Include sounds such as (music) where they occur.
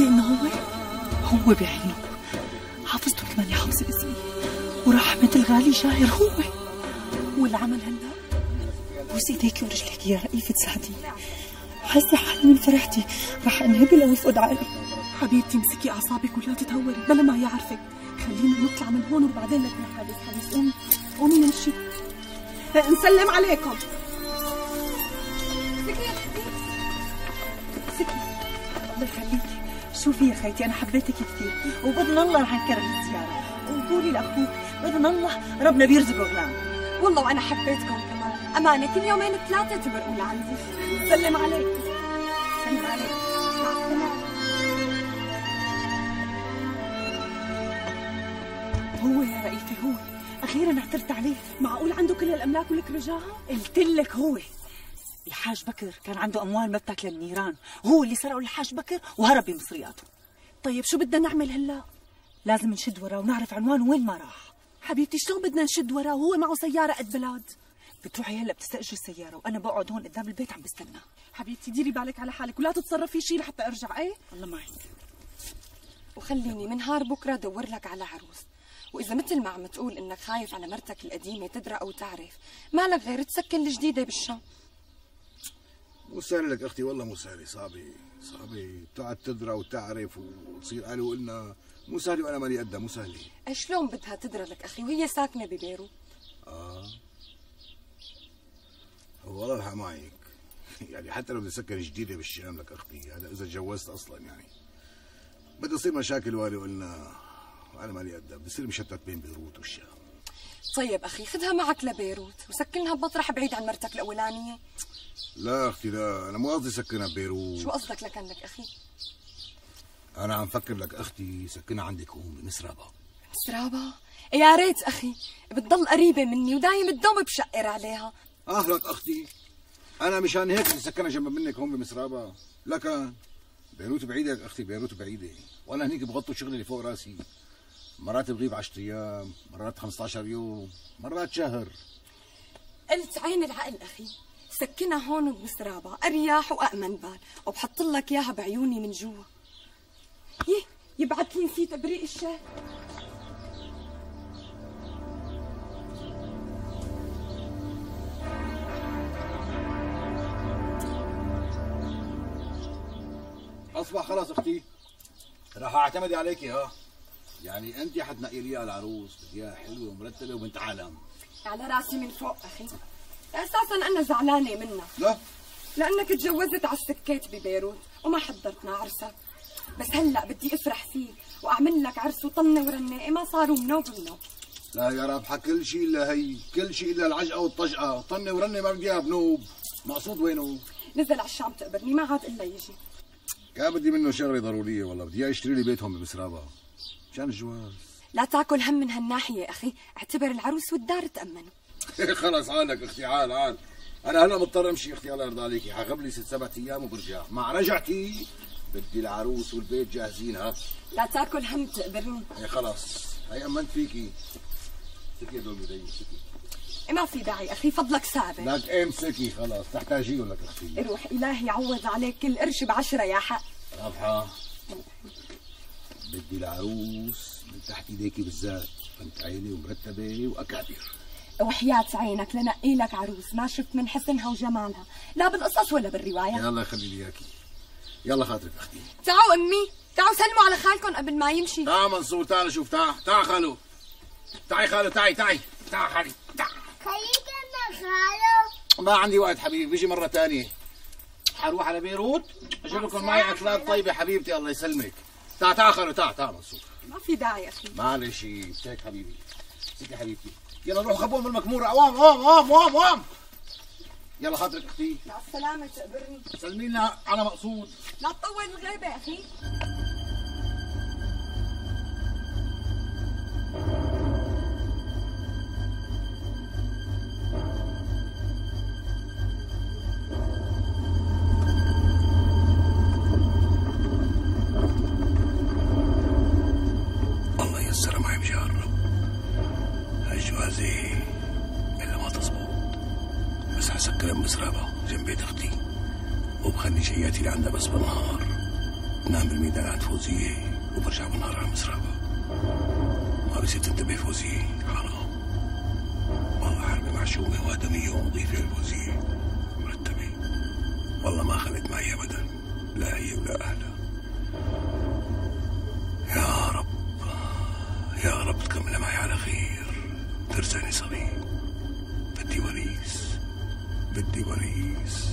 متأكدة إنه هو؟ هو بعينه. حافظته كمان حافظة اسمي. ورحمة الغالي شاعر هو. والعمل هلا. بوس ايديكي ورجليك يا رئيفة سعدي حاسة حالي من فرحتي. رح انهبل أو افقد عقلي. حبيبتي امسكي أعصابك ولا تتهوري. بلا ما يعرفك. خلينا نطلع من هون وبعدين لك حادث. حديث قومي. قومي نمشي نسلم عليكم. سكي الله يخليكي شوفي يا خيتي أنا حبيتك كثير. وباذن الله رح نكرر الزياره وقولي لأخوك باذن الله ربنا بيرزقه غلام والله وأنا حبيتكم كمان. أمانة كل يومين ثلاثة تمرقوا لعندي سلم عليك. سلم عليك. مع السلامة. هو يا رئيفي هو. أخيرا اعترت عليه. معقول عنده كل الأملاك ولك رجاها قلت لك هو. الحاج بكر. كان عنده أموال ما بتاكل النيران. هو اللي سرقوا الحاج بكر وهرب بمصرياته طيب شو بدنا نعمل هلا؟ لازم نشد وراه ونعرف عنوانه وين ما راح. حبيبتي شلون بدنا نشد وراه؟ وهو معه سيارة قد بلاد. بتروحي هلا بتستأجري السيارة وأنا بقعد هون قدام البيت عم بستنى. حبيبتي ديري بالك على حالك ولا تتصرفي شيء لحتى أرجع إيه؟ الله معك. وخليني من نهار بكرة دور لك على عروس. وإذا مثل ما عم تقول إنك خايف على مرتك القديمة تدرى أو تعرف ما لك غير تسكن الجديدة بالشام. مو سهل لك أختي والله مو سهله صعبه صعبه بتقعد تدرى وتعرف وتصير قالوا قلنا مو سهله وأنا مالي قدها مو سهله شلون بدها تدرى لك أخي؟ وهي ساكنة ببيروت. آه. هو والله الحق معك. يعني حتى لو بدي أسكر جديدة بالشام لك أختي هذا إذا تجوزت أصلا يعني. بدها تصير مشاكل والي قلنا أنا مالي قدها بصير مشتت بين بيروت والشام. طيب أخي خذها معك لبيروت وسكنها بمطرح بعيد عن مرتك الاولانيه لا أختي لا أنا مو قصدي سكنها ببيروت. شو قصدك لكنك أخي؟ أنا عم فكر لك أختي سكنها عندك هون بمسرابه مسرابة يا ريت أخي بتضل قريبة مني ودايم الدوم بشقر عليها. آه لك أختي أنا مشان هيك بدي سكنها جنب منك هون بمسرابه لك بيروت بعيدة يا أختي بيروت بعيدة. وأنا هنيك بغطوا شغلي اللي فوق راسي. مرات بغيب 10 أيام مرات 15 يوم مرات شهر. قلت عين العقل أخي. سكنها هون بمسرابة اريح وامن بال. وبحط لك إياها بعيوني من جوا. يه يبعث لي نسيت إبريق الشاي أصبح خلاص أختي. راح أعتمد عليكي ها؟ يعني أنت حتنقي لي العروس بدي اياها حلوة ومرتبة وبنت عالم. على راسي من فوق أخي. أساسا أنا زعلانة منك. لا. لأنك تجوزت على السكات ببيروت وما حضرتنا عرسك بس هلأ بدي أفرح فيك وأعمل لك عرس وطنه ورنة ما صاروا منوب منوب لا يا رابحه كل شيء إلا هي كل شيء إلا العجقة والطجقة. طنه ورنة ما بدي إياها بنوب. مقصود وينه؟ نزل على الشام تقبرني ما عاد إلا يجي. كان بدي منه شغلة ضرورية والله بدي اياه يشتري لي بيت هون بمسرابه مشان الجواز لا تاكل هم من هالناحية أخي. اعتبر العروس والدار تامنوا (laughs) خلص عالك أختي عال عال أنا هلا مضطر أمشي أختي الله يرضى عليكي. حغب لي ست سبع أيام وبرجع. مع رجعتي بدي العروس والبيت جاهزين ها لا تاكل هم تقبرني هي خلص هي أمنت فيكي. سكي هدول بيدي سكي إيه ما في داعي أخي. فضلك ثابت لك امسكي خلص تحتاجيهم لك أختي. روح إلهي يعوض عليك كل قرش بعشرة يا حق. رابحه بدي العروس من تحت إيديكي بالذات بنت عيلة ومرتبة وأكابر. وحياة عينك لنقي لك عروس ما شفت من حسنها وجمالها لا بالقصص ولا بالرواية. يلا خلي لي إياكي. يلا خاطرك أختي تعوا أمي تعوا سلموا على خالكم قبل ما يمشي. تعال منصور تعال شوف تعال تعال خالو. تعي خالو تعي تعي تعال خالي تعال. خليك أنا خالو ما عندي وقت حبيبي بيجي مرة ثانية حروح على بيروت أجيب لكم معي أكلات طيبة حبيبتي الله يسلمك. تعال تعال خالو تعال تعال منصور ما في داعي أخي. معلش هيك حبيبي سكي حبيبتي. يلا نروح خبوهم بالمكمورة قوام قوام قوام قوام قوام يلا خاطرك أختي. مع السلامة تقبرني. سلمي لنا على مقصود. لا تطول الغيبة أخي. شياتي اللي عندها بس بالنهار تنام بالميدان عند فوزية وبرجع بالنهار على مسرابة ما بصير تنتبه فوزية حرام والله حرب معشومة وآدمية ونظيفة الفوزية مرتبة. والله ما خلت معي أبدا لا هي ولا أهلها يا رب. يا رب تكملها معي على خير ترزقني صبي بدي وريث بدي وريث